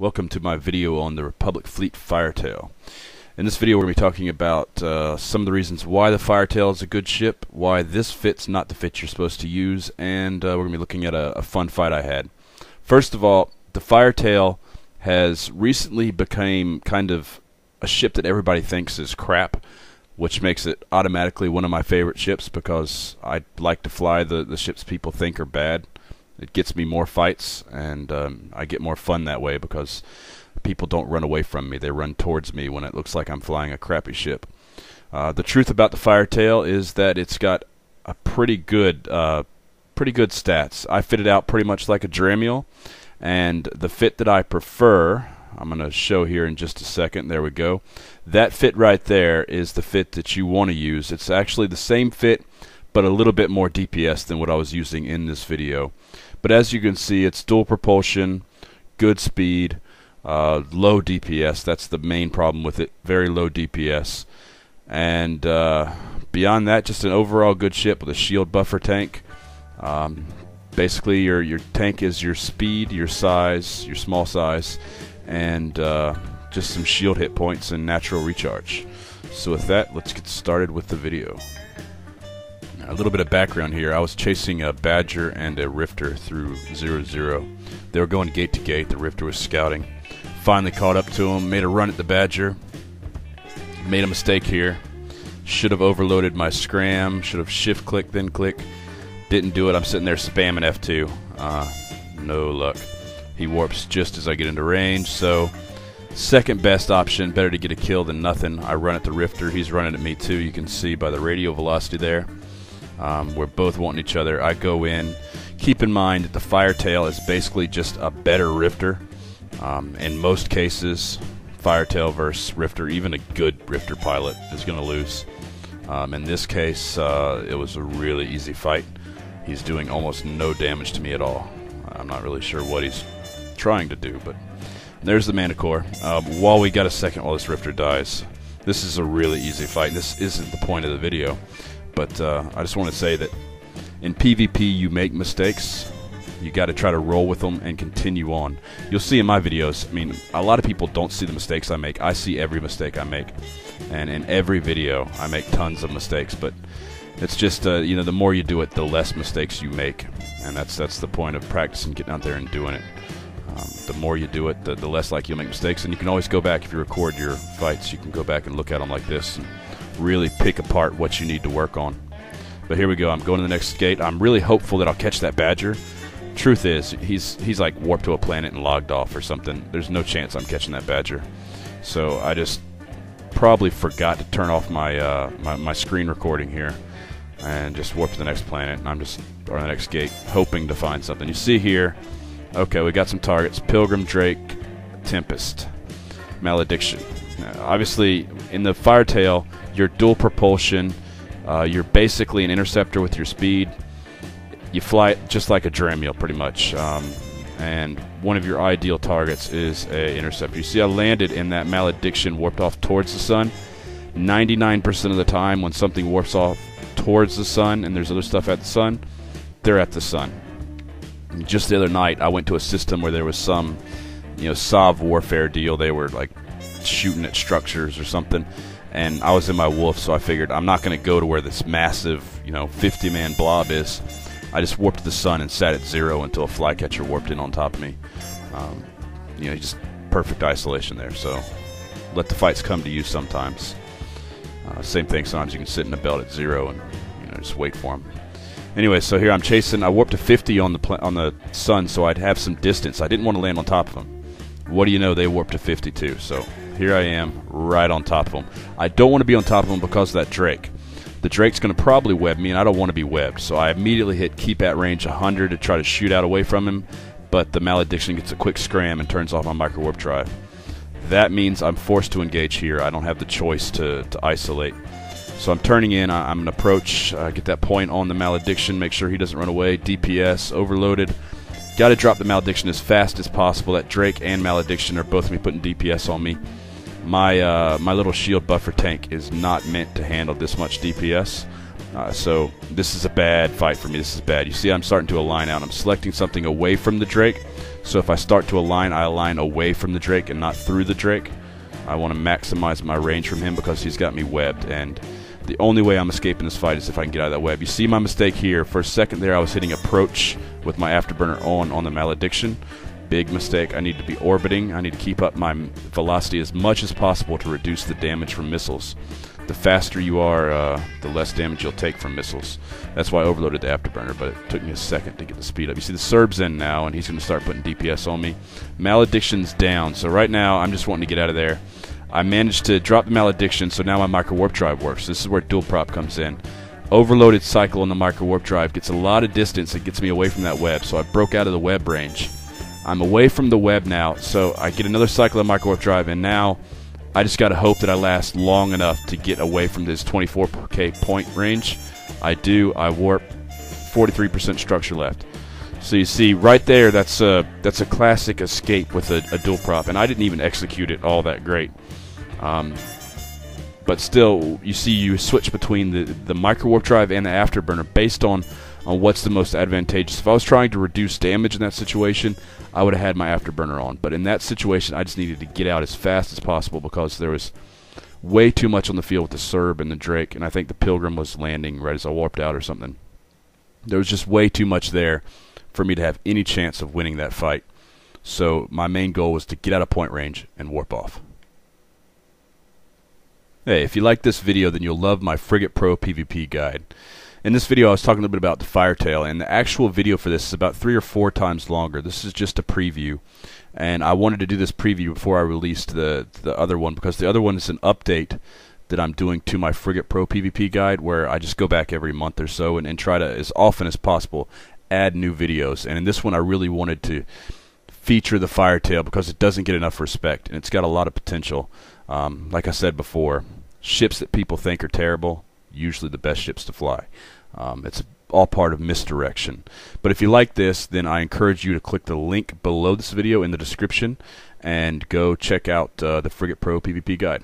Welcome to my video on the Republic Fleet Firetail. In this video we're going to be talking about uh, some of the reasons why the Firetail is a good ship, why this fit's not the fit you're supposed to use, and uh, we're going to be looking at a, a fun fight I had. First of all, the Firetail has recently become kind of a ship that everybody thinks is crap, which makes it automatically one of my favorite ships because I like to fly the, the ships people think are bad it gets me more fights, and um, I get more fun that way because people don't run away from me. They run towards me when it looks like I'm flying a crappy ship. Uh, the truth about the Firetail is that it's got a pretty good, uh, pretty good stats. I fit it out pretty much like a Dramiel, and the fit that I prefer, I'm going to show here in just a second. There we go. That fit right there is the fit that you want to use. It's actually the same fit, but a little bit more DPS than what I was using in this video. But as you can see, it's dual propulsion, good speed, uh, low DPS. That's the main problem with it. Very low DPS. And uh, beyond that, just an overall good ship with a shield buffer tank. Um, basically, your your tank is your speed, your size, your small size, and uh, just some shield hit points and natural recharge. So with that, let's get started with the video. A little bit of background here. I was chasing a Badger and a Rifter through 0-0. They were going gate to gate. The Rifter was scouting. Finally caught up to him. Made a run at the Badger. Made a mistake here. Should have overloaded my scram. Should have shift click then click. Didn't do it. I'm sitting there spamming F2. Uh, no luck. He warps just as I get into range. So second best option. Better to get a kill than nothing. I run at the Rifter. He's running at me too. You can see by the radial velocity there. Um, we're both wanting each other. I go in. Keep in mind that the Firetail is basically just a better Rifter. Um, in most cases, Firetail versus Rifter, even a good Rifter pilot is going to lose. Um, in this case, uh, it was a really easy fight. He's doing almost no damage to me at all. I'm not really sure what he's trying to do, but there's the Manticore. Um, while we got a second while this Rifter dies, this is a really easy fight. This isn't the point of the video. But uh, I just want to say that in PvP, you make mistakes. You got to try to roll with them and continue on. You'll see in my videos, I mean, a lot of people don't see the mistakes I make. I see every mistake I make. And in every video, I make tons of mistakes. But it's just, uh, you know, the more you do it, the less mistakes you make. And that's that's the point of practicing, getting out there and doing it. Um, the more you do it, the, the less likely you'll make mistakes. And you can always go back, if you record your fights, you can go back and look at them like this. And, really pick apart what you need to work on. But here we go. I'm going to the next gate. I'm really hopeful that I'll catch that badger. Truth is, he's he's like warped to a planet and logged off or something. There's no chance I'm catching that badger. So I just probably forgot to turn off my uh, my, my screen recording here and just warp to the next planet. And I'm just or the next gate, hoping to find something. You see here, okay, we got some targets: Pilgrim, Drake, Tempest, Malediction. Now, obviously, in the Firetail, you're dual propulsion. Uh, you're basically an interceptor with your speed. You fly just like a Dramiel, pretty much. Um, and one of your ideal targets is a interceptor. You see, I landed in that malediction, warped off towards the sun. 99% of the time, when something warps off towards the sun and there's other stuff at the sun, they're at the sun. Just the other night, I went to a system where there was some, you know, Sov warfare deal. They were like shooting at structures or something and I was in my wolf, so I figured I'm not going to go to where this massive, you know, 50 man blob is. I just warped to the sun and sat at zero until a flycatcher warped in on top of me. Um, you know, just perfect isolation there. So let the fights come to you sometimes. Uh, same thing. Sometimes you can sit in a belt at zero and you know just wait for them. Anyway, so here I'm chasing. I warped to 50 on the on the sun, so I'd have some distance. I didn't want to land on top of them. What do you know? They warped to 52. So here I am, right on top of him. I don't want to be on top of him because of that Drake. The Drake's going to probably web me, and I don't want to be webbed. So I immediately hit keep at range 100 to try to shoot out away from him, but the Malediction gets a quick scram and turns off my micro warp drive. That means I'm forced to engage here. I don't have the choice to, to isolate. So I'm turning in. I, am going to approach, uh, get that point on the Malediction, make sure he doesn't run away. DPS overloaded. Got to drop the Malediction as fast as possible. That Drake and Malediction are both going to be putting DPS on me my uh, my little shield buffer tank is not meant to handle this much DPS. Uh, so this is a bad fight for me. This is bad. You see, I'm starting to align out. I'm selecting something away from the Drake So if I start to align, I align away from the Drake and not through the Drake. I want to maximize my range from him because he's got me webbed and the only way I'm escaping this fight is if I can get out of that web. You see my mistake here. For a second there I was hitting approach with my afterburner on on the malediction. Big mistake. I need to be orbiting. I need to keep up my velocity as much as possible to reduce the damage from missiles. The faster you are, uh, the less damage you'll take from missiles. That's why I overloaded the afterburner, but it took me a second to get the speed up. You see the Cerb's in now, and he's going to start putting DPS on me. Malediction's down, so right now I'm just wanting to get out of there. I managed to drop the malediction, so now my micro warp drive works. This is where dual prop comes in. Overloaded cycle on the micro warp drive gets a lot of distance. It gets me away from that web, so I broke out of the web range. I'm away from the web now, so I get another cycle of micro warp drive, and now I just got to hope that I last long enough to get away from this 24k point range. I do. I warp 43% structure left. So you see right there, that's a that's a classic escape with a, a dual prop, and I didn't even execute it all that great. Um, but still, you see you switch between the, the micro warp drive and the afterburner based on, on what's the most advantageous. If I was trying to reduce damage in that situation, I would have had my afterburner on. But in that situation, I just needed to get out as fast as possible because there was way too much on the field with the Cerb and the Drake, and I think the Pilgrim was landing right as I warped out or something. There was just way too much there for me to have any chance of winning that fight. So my main goal was to get out of point range and warp off. Hey, if you like this video, then you'll love my Frigate Pro PvP guide. In this video, I was talking a little bit about the Firetail, and the actual video for this is about three or four times longer. This is just a preview, and I wanted to do this preview before I released the the other one because the other one is an update that I'm doing to my Frigate Pro PvP guide, where I just go back every month or so and, and try to, as often as possible, add new videos. And in this one, I really wanted to feature the Firetail because it doesn't get enough respect, and it's got a lot of potential. Um, like I said before, ships that people think are terrible, usually the best ships to fly. Um, it's all part of misdirection. But if you like this, then I encourage you to click the link below this video in the description and go check out uh, the Frigate Pro PvP guide.